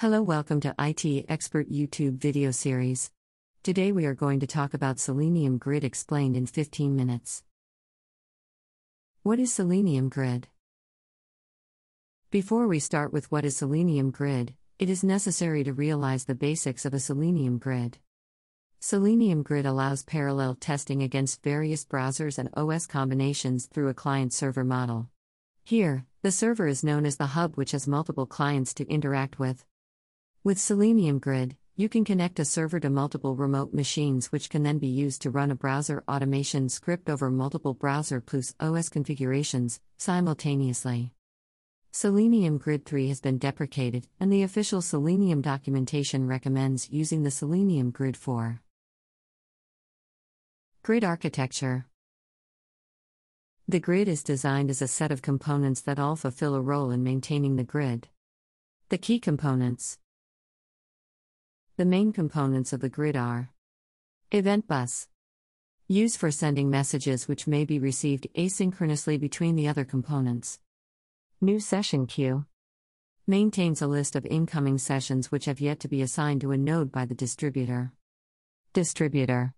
Hello, welcome to IT Expert YouTube video series. Today we are going to talk about Selenium Grid explained in 15 minutes. What is Selenium Grid? Before we start with what is Selenium Grid, it is necessary to realize the basics of a Selenium Grid. Selenium Grid allows parallel testing against various browsers and OS combinations through a client server model. Here, the server is known as the hub, which has multiple clients to interact with. With Selenium Grid, you can connect a server to multiple remote machines, which can then be used to run a browser automation script over multiple browser plus OS configurations simultaneously. Selenium Grid 3 has been deprecated, and the official Selenium documentation recommends using the Selenium Grid 4. Grid architecture The grid is designed as a set of components that all fulfill a role in maintaining the grid. The key components the main components of the grid are Event bus. Used for sending messages which may be received asynchronously between the other components. New session queue. Maintains a list of incoming sessions which have yet to be assigned to a node by the distributor. Distributor.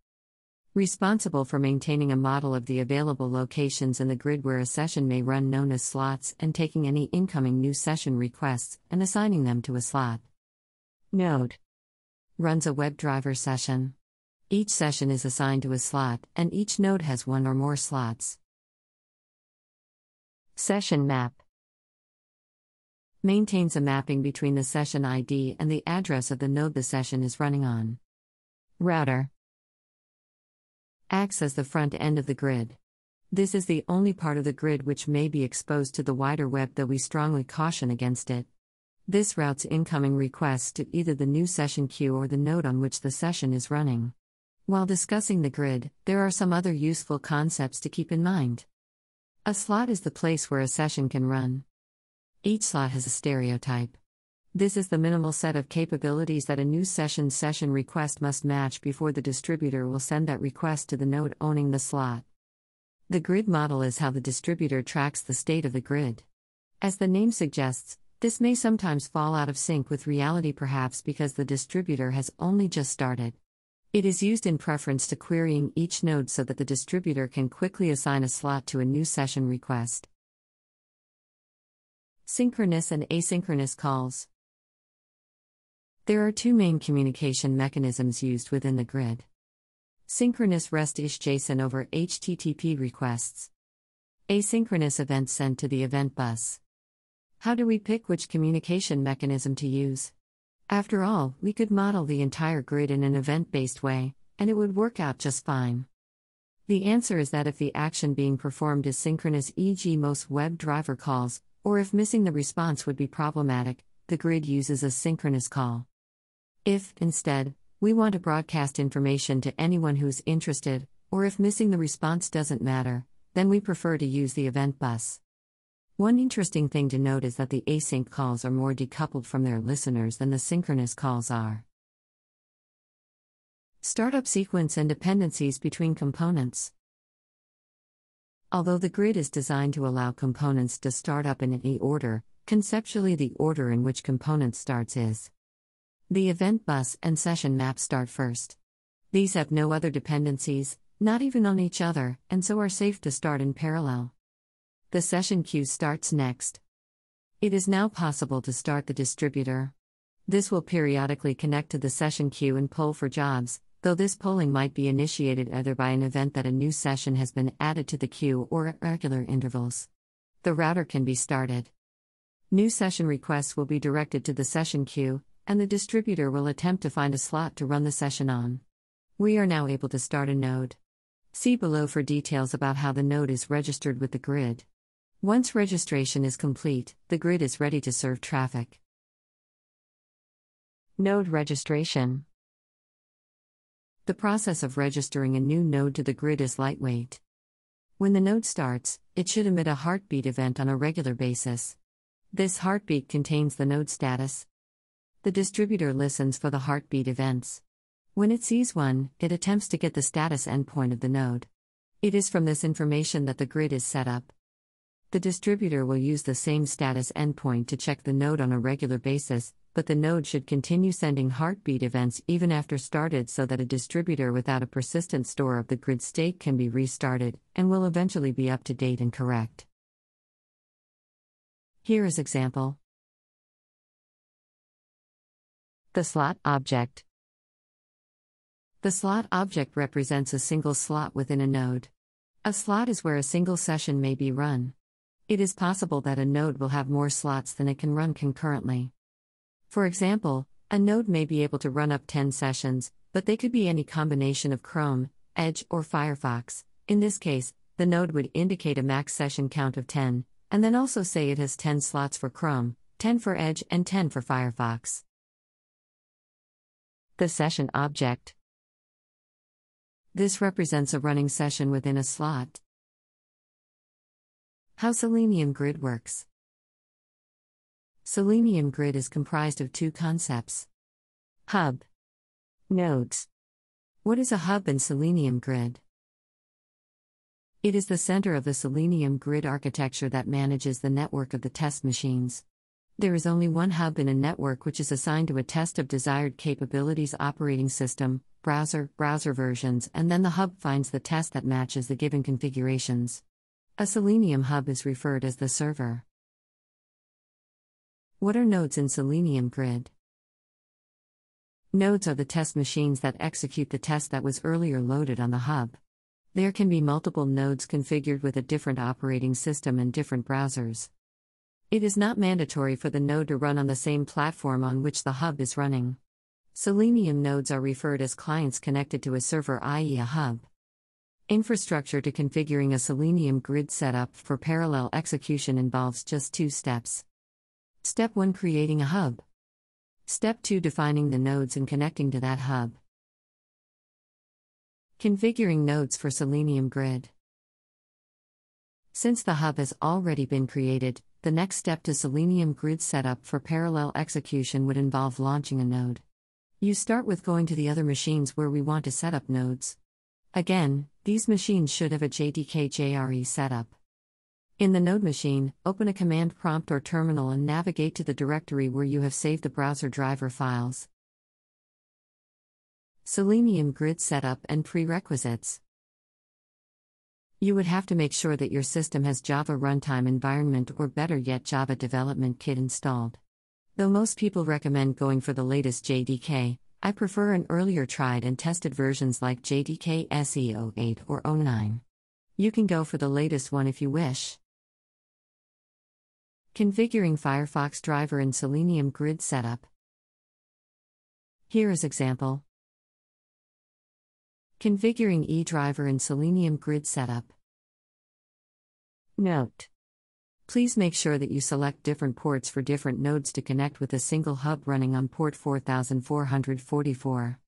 Responsible for maintaining a model of the available locations in the grid where a session may run, known as slots, and taking any incoming new session requests and assigning them to a slot. Node runs a WebDriver session. Each session is assigned to a slot, and each node has one or more slots. Session map maintains a mapping between the session ID and the address of the node the session is running on. Router acts as the front end of the grid. This is the only part of the grid which may be exposed to the wider web, though we strongly caution against it. This routes incoming requests to either the new session queue or the node on which the session is running. While discussing the grid, there are some other useful concepts to keep in mind. A slot is the place where a session can run. Each slot has a stereotype. This is the minimal set of capabilities that a new session session request must match before the distributor will send that request to the node owning the slot. The grid model is how the distributor tracks the state of the grid. As the name suggests, this may sometimes fall out of sync with reality, perhaps because the distributor has only just started. It is used in preference to querying each node so that the distributor can quickly assign a slot to a new session request. Synchronous and asynchronous calls. There are two main communication mechanisms used within the grid. Synchronous REST-ish JSON over HTTP requests. Asynchronous events sent to the event bus. How do we pick which communication mechanism to use? After all, we could model the entire grid in an event based way, and it would work out just fine. The answer is that if the action being performed is synchronous, e.g., most WebDriver calls, or if missing the response would be problematic, the grid uses a synchronous call. If, instead, we want to broadcast information to anyone who's interested, or if missing the response doesn't matter, then we prefer to use the event bus. One interesting thing to note is that the async calls are more decoupled from their listeners than the synchronous calls are. Startup sequence and dependencies between components. Although the grid is designed to allow components to start up in any order, conceptually the order in which component starts is. The event bus and session map start first. These have no other dependencies, not even on each other, and so are safe to start in parallel. The session queue starts next. It is now possible to start the distributor. This will periodically connect to the session queue and poll for jobs, though this polling might be initiated either by an event that a new session has been added to the queue or at regular intervals. The router can be started. New session requests will be directed to the session queue, and the distributor will attempt to find a slot to run the session on. We are now able to start a node. See below for details about how the node is registered with the grid. Once registration is complete, the grid is ready to serve traffic. Node registration. The process of registering a new node to the grid is lightweight. When the node starts, it should emit a heartbeat event on a regular basis. This heartbeat contains the node status. The distributor listens for the heartbeat events. When it sees one, it attempts to get the status endpoint of the node. It is from this information that the grid is set up. The distributor will use the same status endpoint to check the node on a regular basis, but the node should continue sending heartbeat events even after started so that a distributor without a persistent store of the grid state can be restarted and will eventually be up to date and correct. Here is example. The slot object. The slot object represents a single slot within a node. A slot is where a single session may be run. It is possible that a node will have more slots than it can run concurrently. For example, a node may be able to run up 10 sessions, but they could be any combination of Chrome, Edge, or Firefox. In this case, the node would indicate a max session count of 10, and then also say it has 10 slots for Chrome, 10 for Edge, and 10 for Firefox. The session object. This represents a running session within a slot. How Selenium Grid works. Selenium Grid is comprised of two concepts Hub, Nodes. What is a hub in Selenium Grid? It is the center of the Selenium Grid architecture that manages the network of the test machines. There is only one hub in a network which is assigned to a test of desired capabilities operating system, browser, browser versions, and then the hub finds the test that matches the given configurations. A Selenium hub is referred as the server. What are nodes in Selenium Grid? Nodes are the test machines that execute the test that was earlier loaded on the hub. There can be multiple nodes configured with a different operating system and different browsers. It is not mandatory for the node to run on the same platform on which the hub is running. Selenium nodes are referred as clients connected to a server, i.e., a hub. Infrastructure to configuring a Selenium grid setup for parallel execution involves just two steps. Step 1 Creating a hub. Step 2 Defining the nodes and connecting to that hub. Configuring nodes for Selenium Grid. Since the hub has already been created, the next step to Selenium Grid setup for parallel execution would involve launching a node. You start with going to the other machines where we want to set up nodes. Again, these machines should have a JDK JRE setup. In the node machine, open a command prompt or terminal and navigate to the directory where you have saved the browser driver files. Selenium Grid Setup and Prerequisites You would have to make sure that your system has Java Runtime Environment or better yet Java Development Kit installed. Though most people recommend going for the latest JDK, I prefer an earlier tried and tested versions like JDK SE 08 or 09. You can go for the latest one if you wish. Configuring Firefox driver in Selenium Grid Setup. Here is example. Configuring eDriver in Selenium Grid Setup. Note Please make sure that you select different ports for different nodes to connect with a single hub running on port 4444.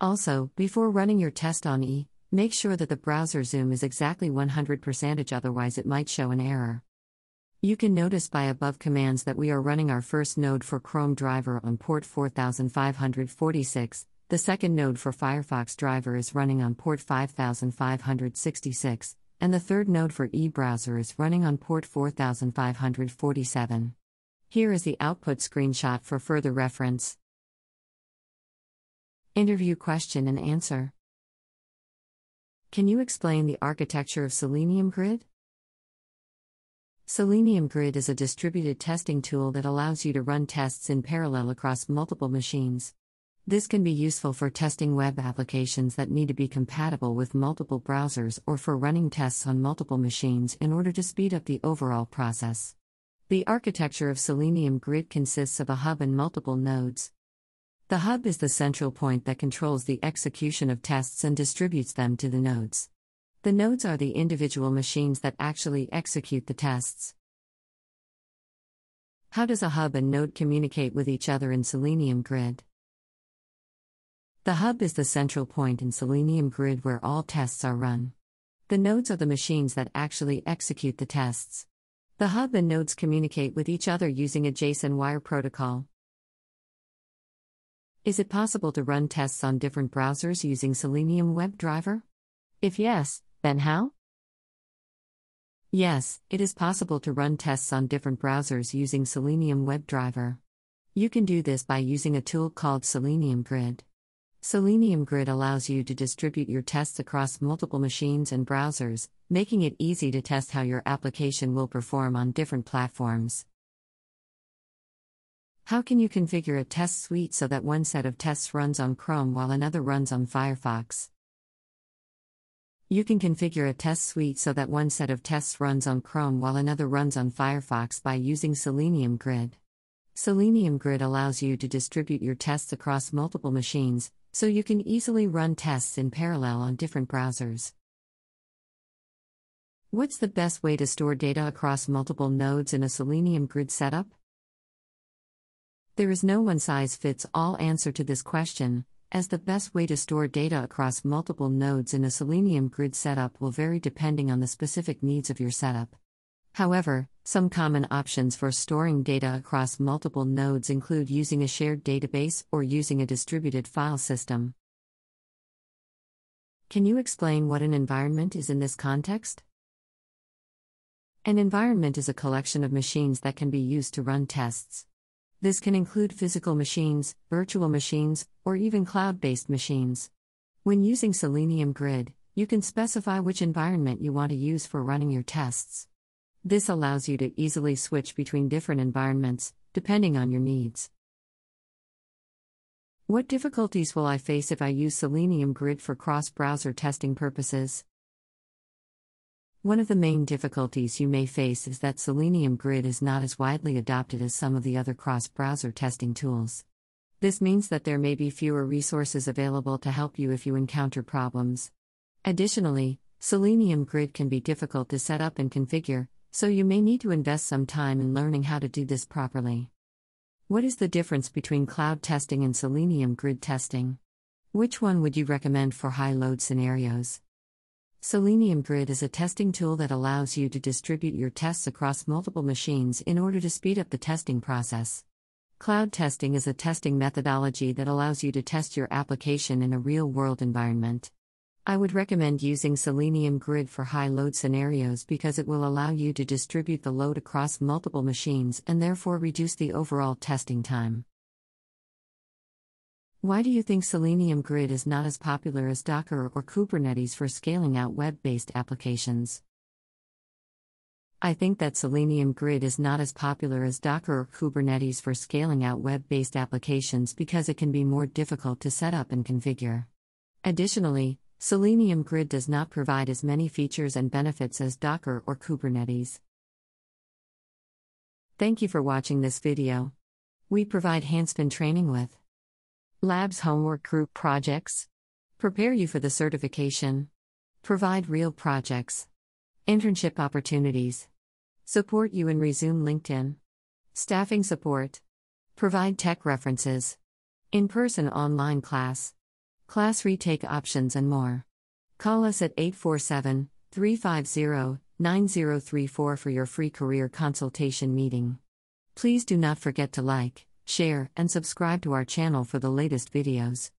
Also, before running your test on E, make sure that the browser zoom is exactly 100% otherwise it might show an error. You can notice by above commands that we are running our first node for Chrome driver on port 4546, the second node for Firefox driver is running on port 5566, and the third node for eBrowser is running on port 4547. Here is the output screenshot for further reference. Interview question and answer. Can you explain the architecture of Selenium Grid? Selenium Grid is a distributed testing tool that allows you to run tests in parallel across multiple machines. This can be useful for testing web applications that need to be compatible with multiple browsers or for running tests on multiple machines in order to speed up the overall process. The architecture of Selenium Grid consists of a hub and multiple nodes. The hub is the central point that controls the execution of tests and distributes them to the nodes. The nodes are the individual machines that actually execute the tests. How does a hub and node communicate with each other in Selenium Grid? The hub is the central point in Selenium Grid where all tests are run. The nodes are the machines that actually execute the tests. The hub and nodes communicate with each other using a JSON wire protocol. Is it possible to run tests on different browsers using Selenium WebDriver? If yes, then how? Yes, it is possible to run tests on different browsers using Selenium WebDriver. You can do this by using a tool called Selenium Grid. Selenium Grid allows you to distribute your tests across multiple machines and browsers, making it easy to test how your application will perform on different platforms. How can you configure a test suite so that one set of tests runs on Chrome while another runs on Firefox? You can configure a test suite so that one set of tests runs on Chrome while another runs on Firefox by using Selenium Grid. Selenium Grid allows you to distribute your tests across multiple machines, so you can easily run tests in parallel on different browsers. What's the best way to store data across multiple nodes in a Selenium Grid setup? There is no one size fits all answer to this question, as the best way to store data across multiple nodes in a Selenium grid setup will vary depending on the specific needs of your setup. However, some common options for storing data across multiple nodes include using a shared database or using a distributed file system. Can you explain what an environment is in this context? An environment is a collection of machines that can be used to run tests. This can include physical machines, virtual machines, or even cloud based machines. When using Selenium Grid, you can specify which environment you want to use for running your tests. This allows you to easily switch between different environments, depending on your needs. What difficulties will I face if I use Selenium Grid for cross browser testing purposes? One of the main difficulties you may face is that Selenium Grid is not as widely adopted as some of the other cross browser testing tools. This means that there may be fewer resources available to help you if you encounter problems. Additionally, Selenium Grid can be difficult to set up and configure, so you may need to invest some time in learning how to do this properly. What is the difference between cloud testing and Selenium Grid testing? Which one would you recommend for high load scenarios? Selenium Grid is a testing tool that allows you to distribute your tests across multiple machines in order to speed up the testing process. Cloud testing is a testing methodology that allows you to test your application in a real world environment. I would recommend using Selenium Grid for high load scenarios because it will allow you to distribute the load across multiple machines and therefore reduce the overall testing time. Why do you think Selenium Grid is not as popular as Docker or Kubernetes for scaling out web based applications? I think that Selenium Grid is not as popular as Docker or Kubernetes for scaling out web based applications because it can be more difficult to set up and configure. Additionally, Selenium Grid does not provide as many features and benefits as Docker or Kubernetes. Thank you for watching this video. We provide Handspin training with Labs homework group projects. Prepare you for the certification. Provide real projects. Internship opportunities. Support you in Resume LinkedIn. Staffing support. Provide tech references. In person online class. Class retake options and more. Call us at 847 350 9034 for your free career consultation meeting. Please do not forget to like, share, and subscribe to our channel for the latest videos.